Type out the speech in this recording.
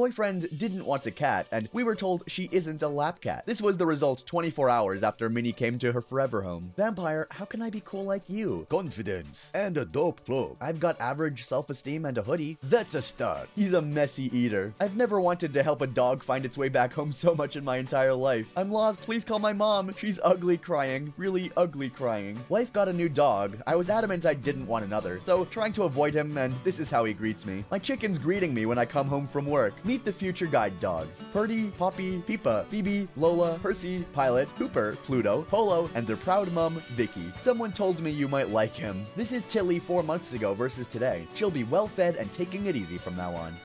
Boyfriend didn't want a cat, and we were told she isn't a lap cat. This was the result 24 hours after Minnie came to her forever home. Vampire, how can I be cool like you? confidence, and a dope cloak. I've got average self-esteem and a hoodie. That's a start. He's a messy eater. I've never wanted to help a dog find its way back home so much in my entire life. I'm lost. Please call my mom. She's ugly crying. Really ugly crying. Wife got a new dog. I was adamant I didn't want another, so trying to avoid him, and this is how he greets me. My chicken's greeting me when I come home from work. Meet the future guide dogs. Purdy, Poppy, Peepa, Phoebe, Lola, Percy, Pilot, Hooper, Pluto, Polo, and their proud mum, Vicky. Someone told me you might like him. This is Tilly four months ago versus today. She'll be well fed and taking it easy from now on.